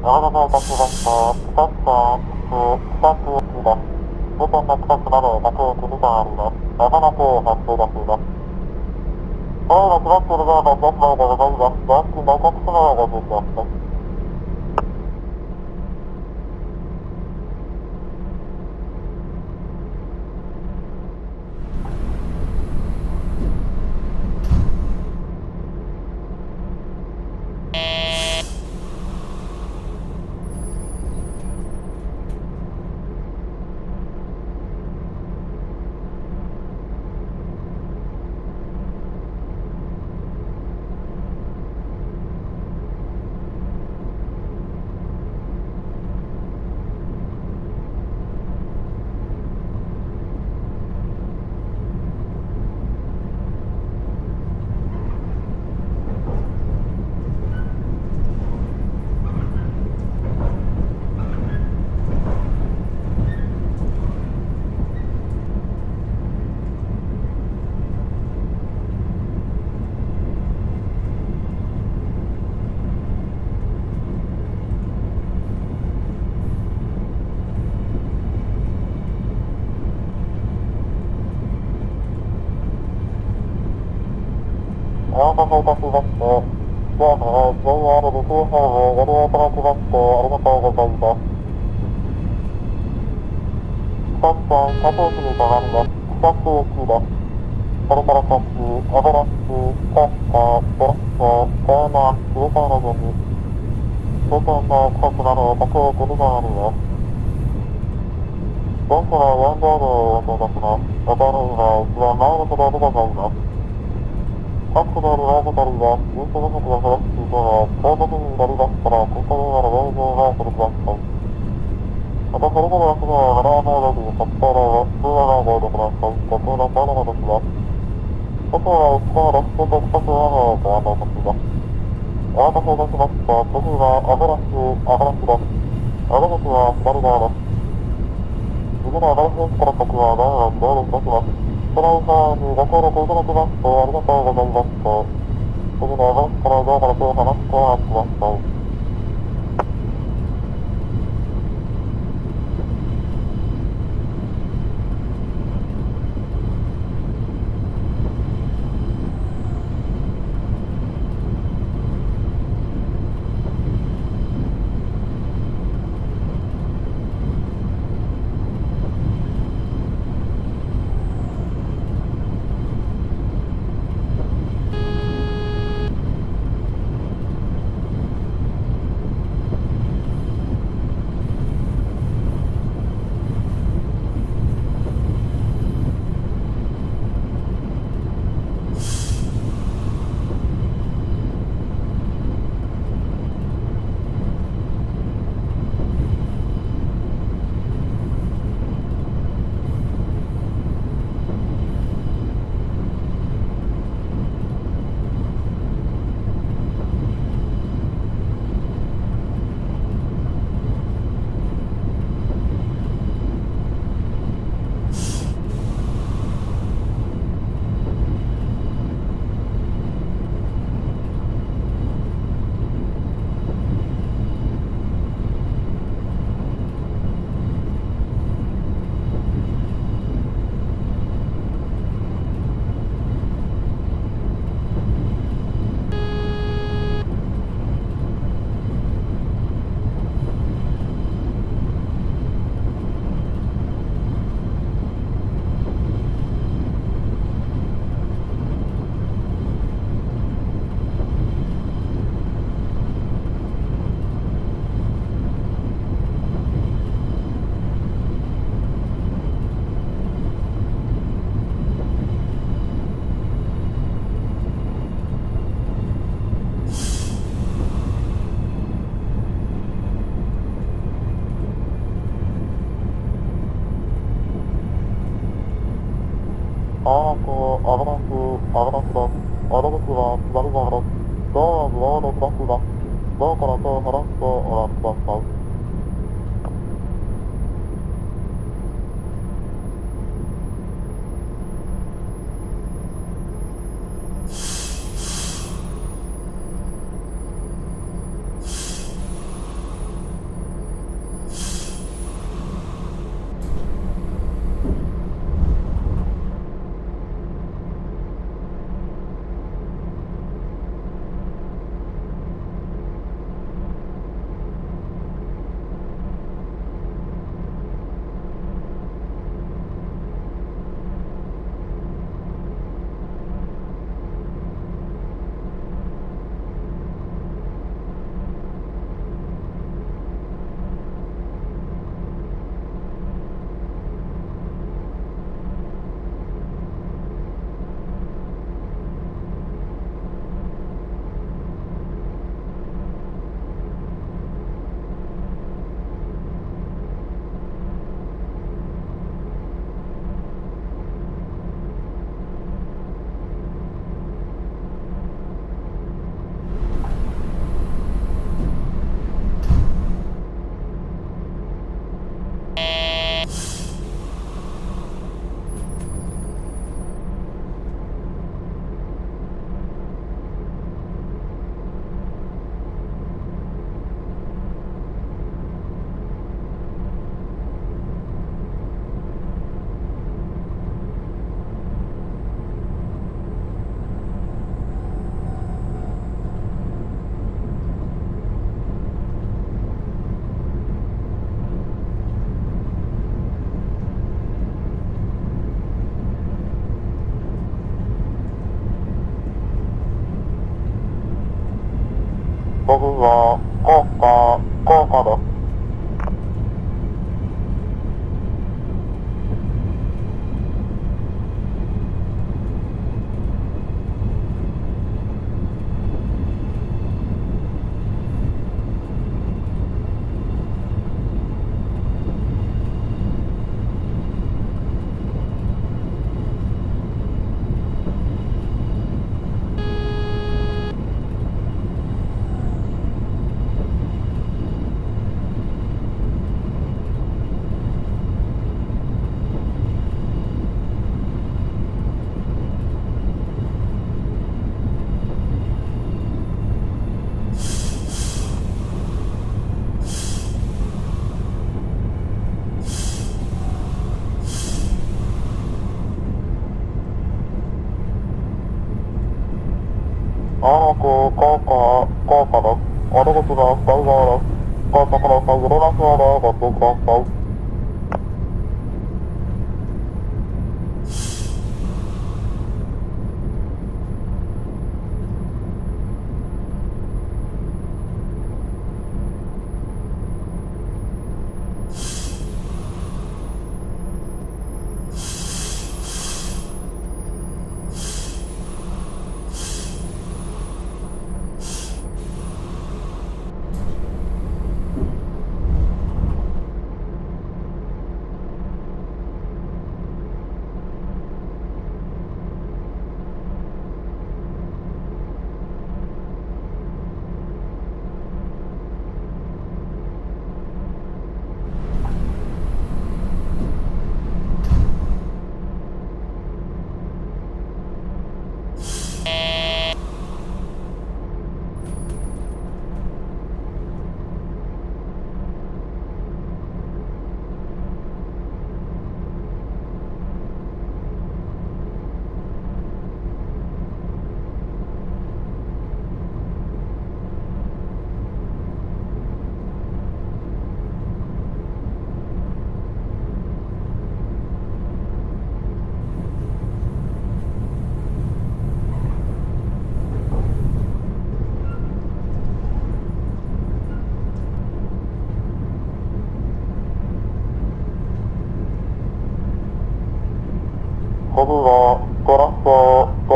お待たせいたしました。北区北区駅です。終点の近くまで各駅2本あります。まもなく発車いたします。おい、間違っているような現在でございます。正式内閣府のご準備をして。お待たせいたしまして、今日も JR 陸羽をご利用いただきましてありがとうございます。北区線加東市に止まります。北区駅です。これから先、小原市、カッカ、ブラック、コーナー、上からの順に、終点の近くまで各駅2本あります。電車は4両で運行いたします。お手入れは一番前の手でございます。各地で利用時取りは、有給不足を増やしていても、後続になりますから、空港へのご利用はお取りくだ。さい。また、それぞれの市のマナーモードに設定の通話番号でくだ。さい。ご注文お願いいたします。ここは一方列車と北区へのご案内いたします。お待たせいたしました。次は、小倉市、小倉市です。お出口は左側です。次の大駅から先は前を左にいたします。その際にご協力いただきましてありがとうございました。次の小倉市から上から手を離してお待ちください。僕は、効果、効果だ。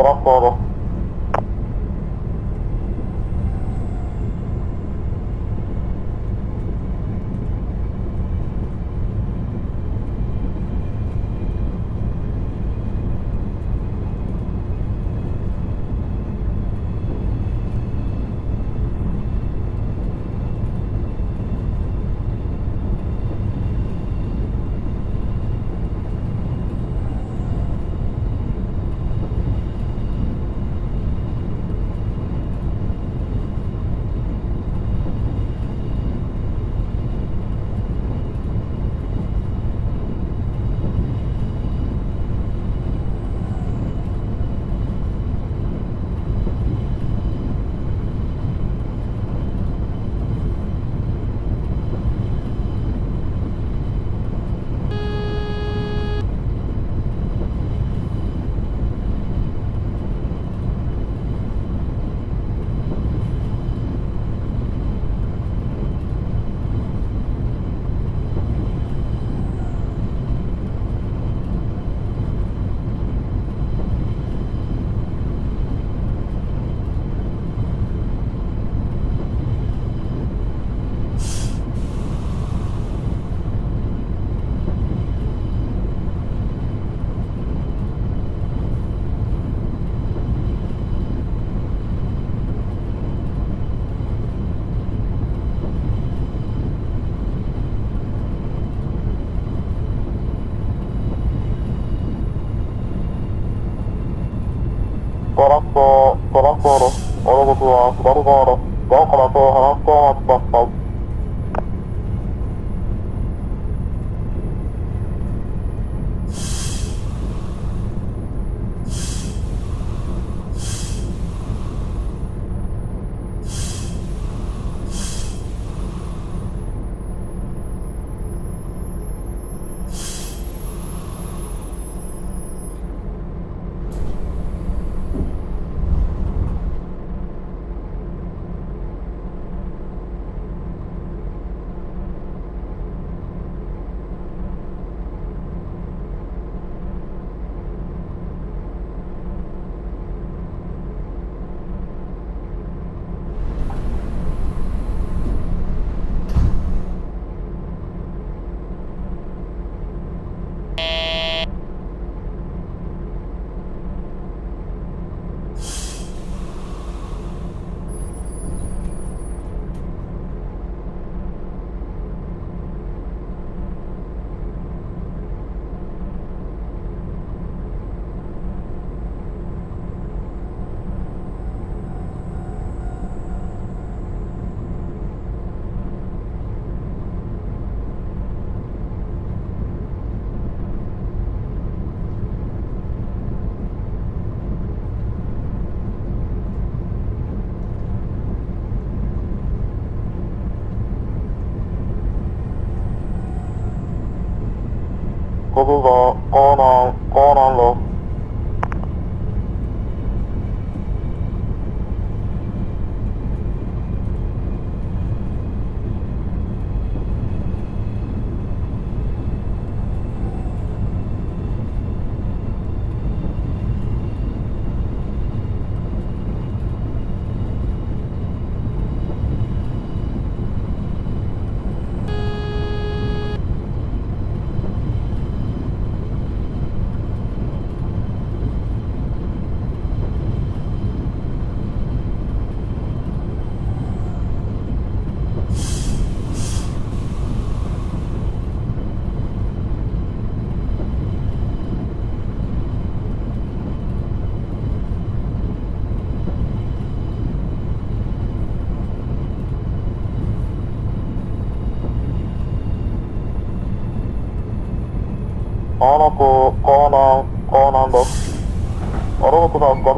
ラ口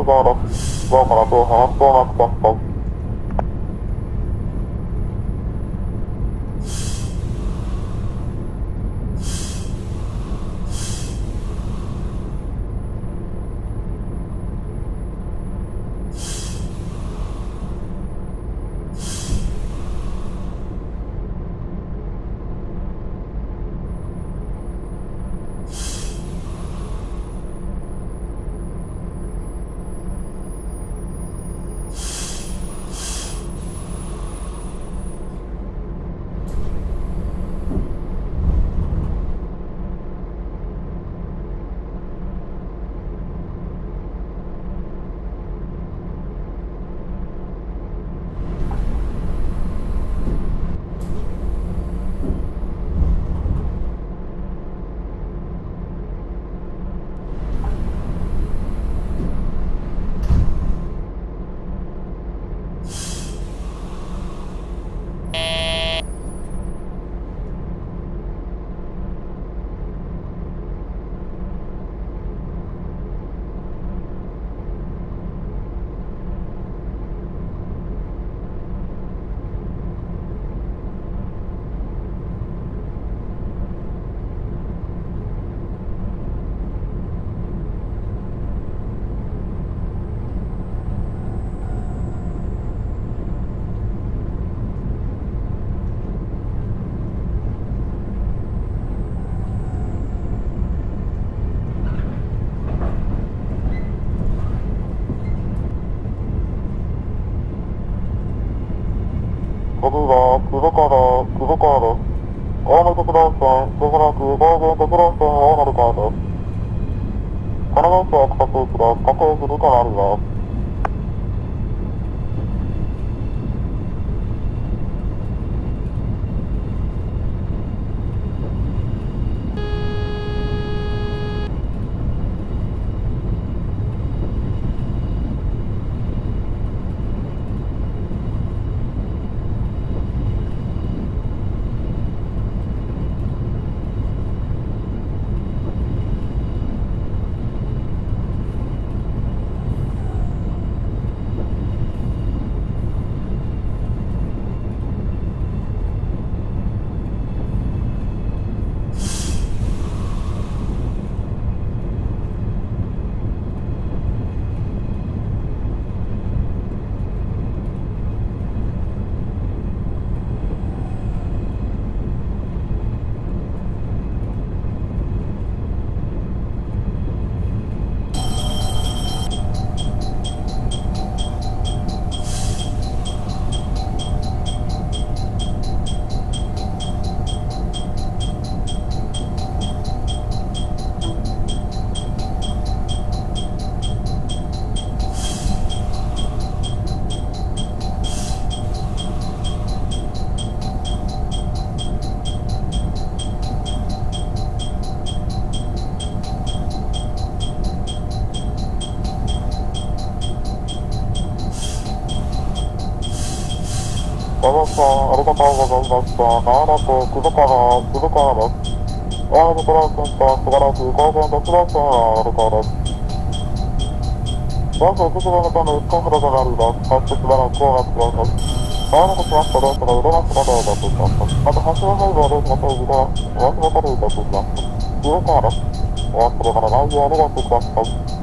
くの左側でご乗車ありがとうございました。まもなく久保から、久保からです。大野国道線としばらく高原鉄道線を乗り換えです。バス1時のため1分ほどとなります。そしてしばらく高圧がいます。まもなくしました電車が揺れますのでお待ちください。また橋の配備は電車の整備でお忘れたりいたします。上から、お忘れ物ないようにご注意ください。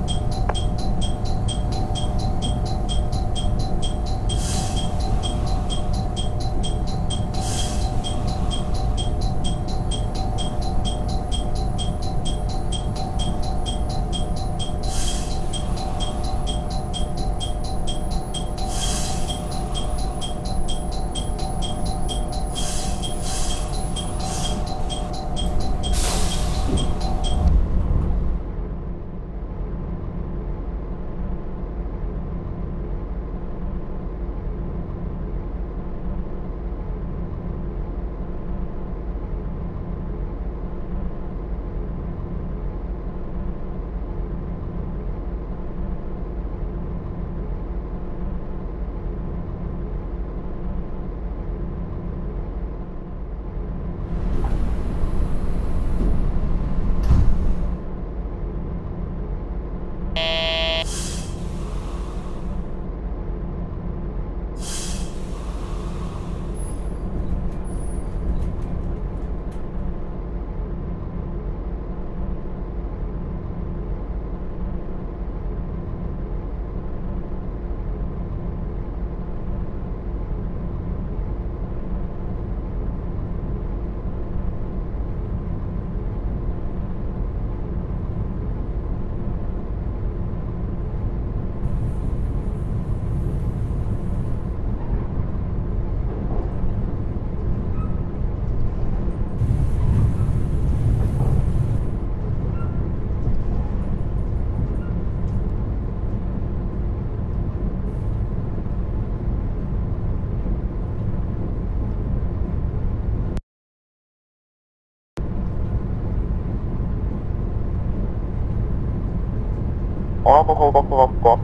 お待たせいたしました。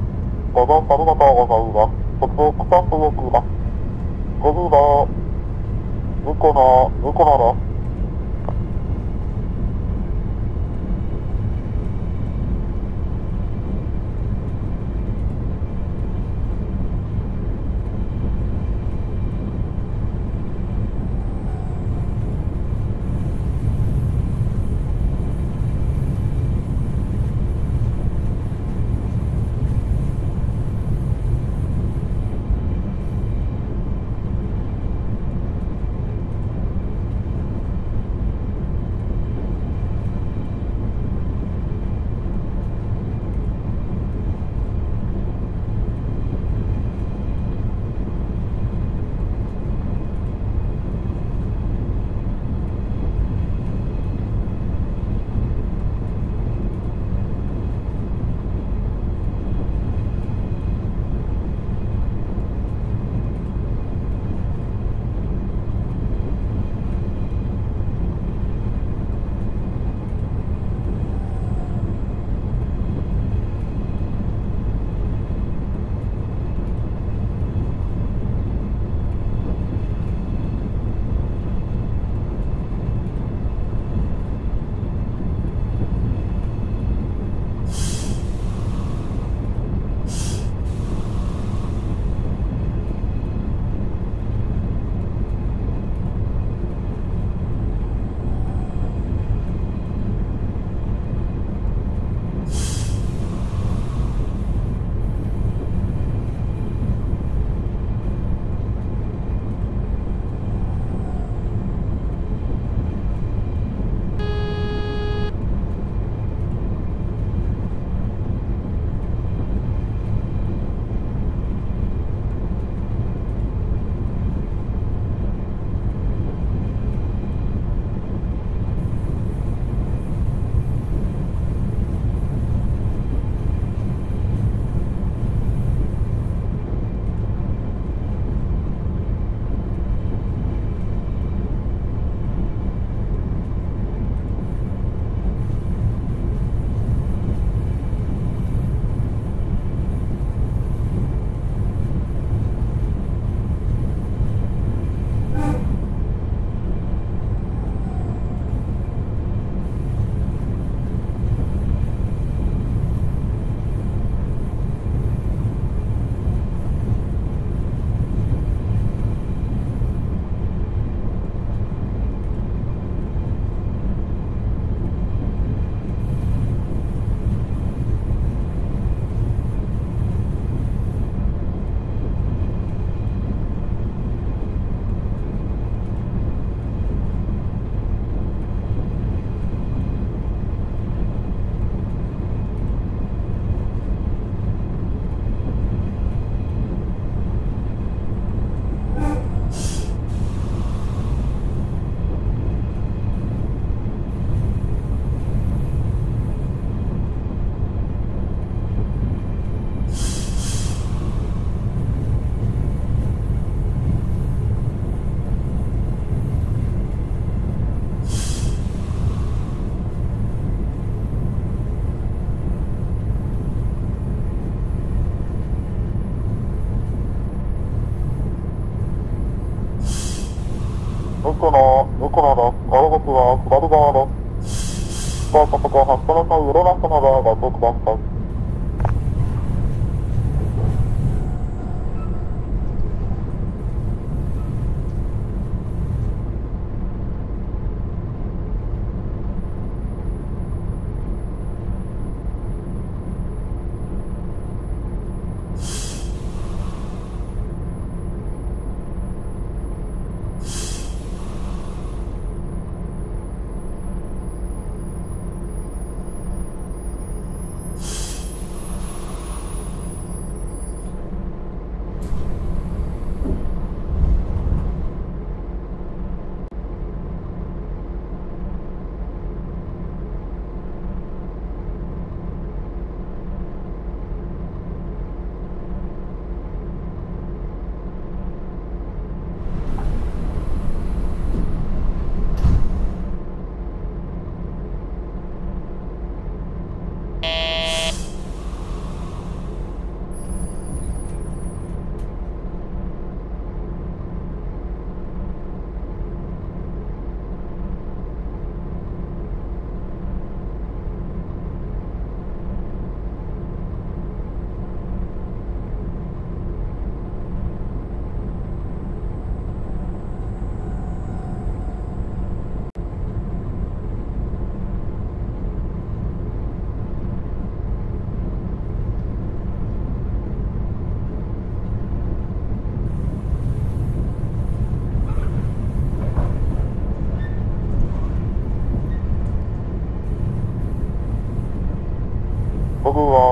ご乗車ありがとうございます。普通、北区行きです。次は、ニコの、ニコのです。次は、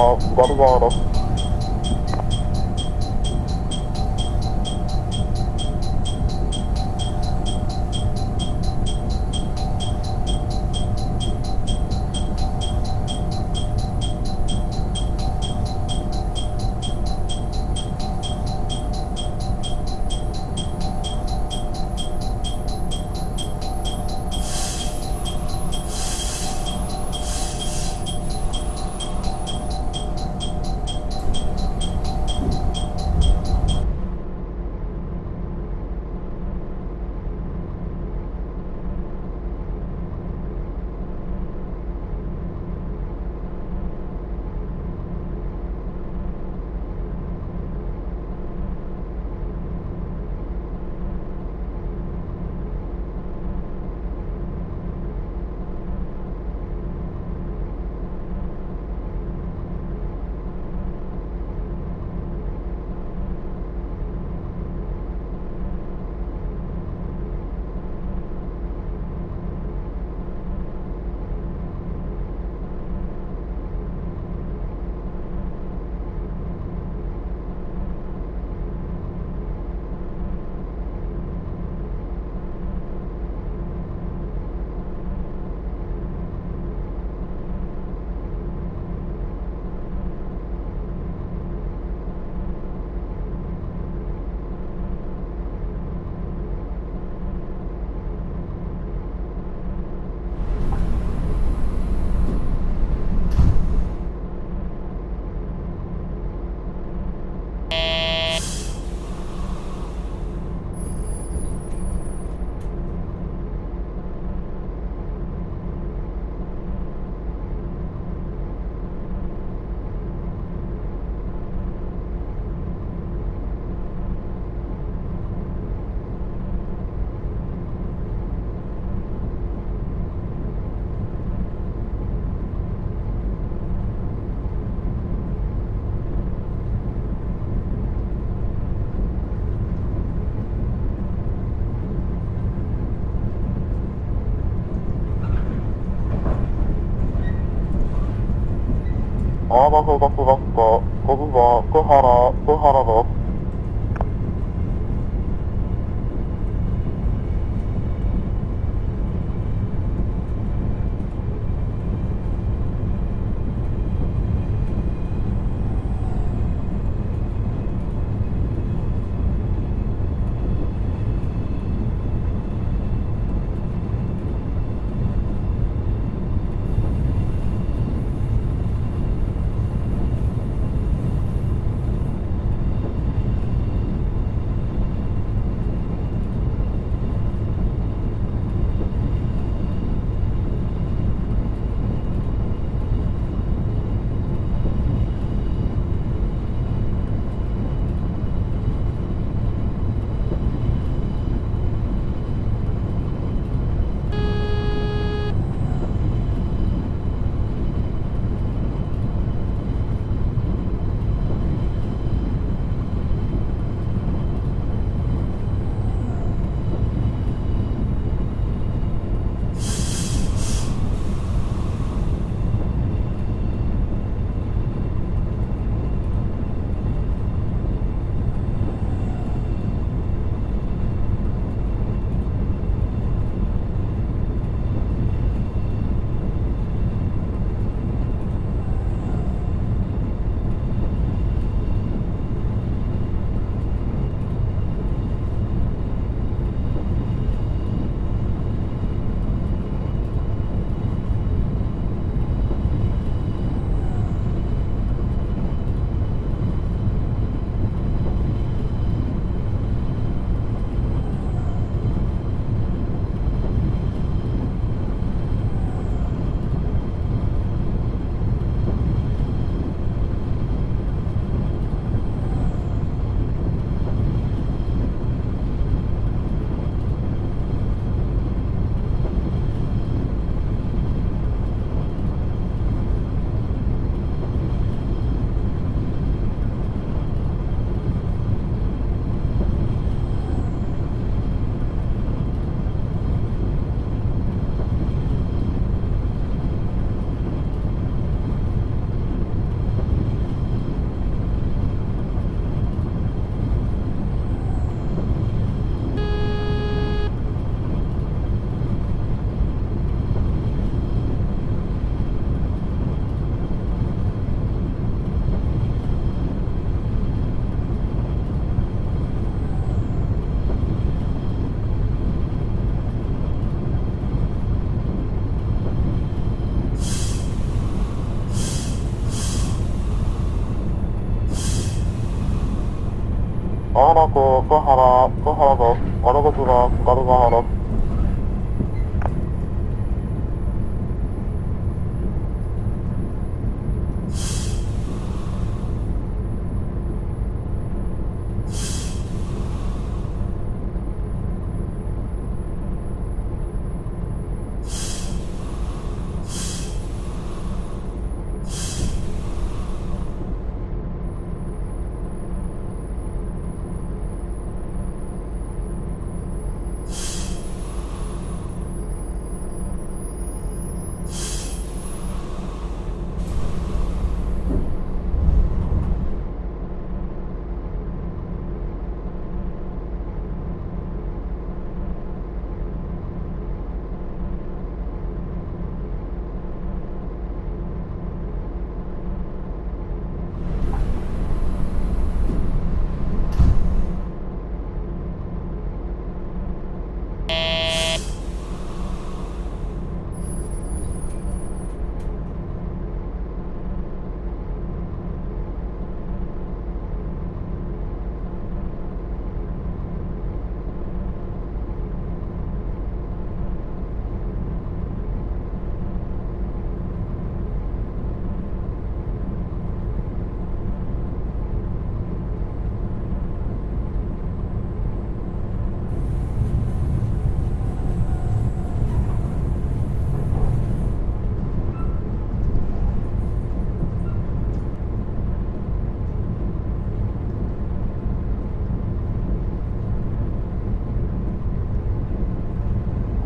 お出口が左側です。お待たせいたしました。次は、小原、小原です。まもなく福原、福原です。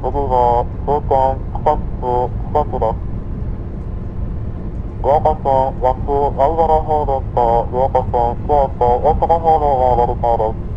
次は、終点、草津、草津です。岩岡線、和州、ライバル方面と、岩岡線、京都、大阪方面が乗り換えです。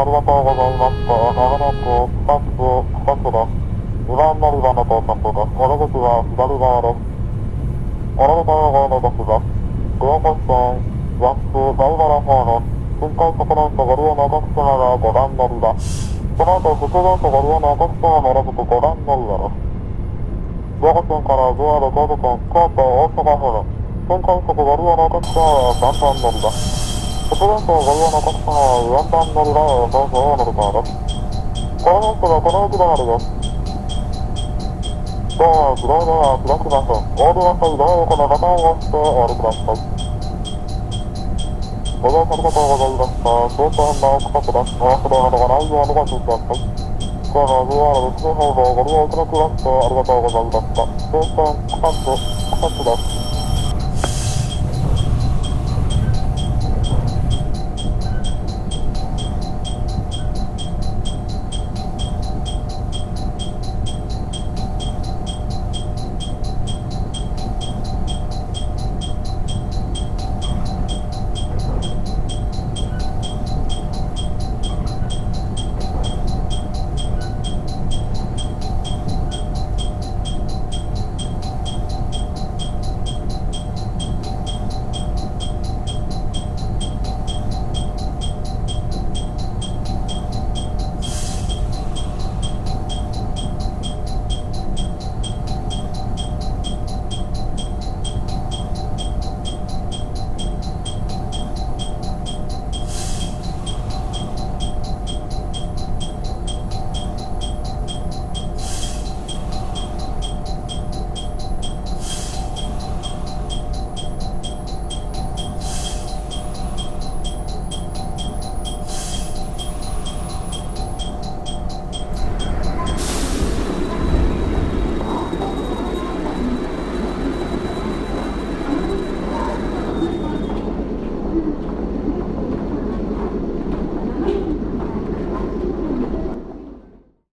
ありがとうございました。まもなく、草津、草津です。2番乗り場の到着です。窓口は左側です。お乗り換えのですが、岩越線、和州、大原方面、新快速電車ご利用のお客様は5番乗り場。この後、普通電車ご利用のお客様も同じく5番乗り場です。岩越線から JR 東武線、京都、大阪方面、新快速ご利用のお客様は3番乗り場。普通電車ご利用のお客様は4番乗り場へどうぞお乗り換えです。この電車はこの駅止まりです。ドアは左ドアは開きません。お降りの際、ドア横のボタンを押してお降りください。ご乗車ありがとうございました。終点の近くです。お忘れ物がないようにご注意ください。今日の JR 西日本をご利用いただきましてありがとうございました。終点、草津、草津です。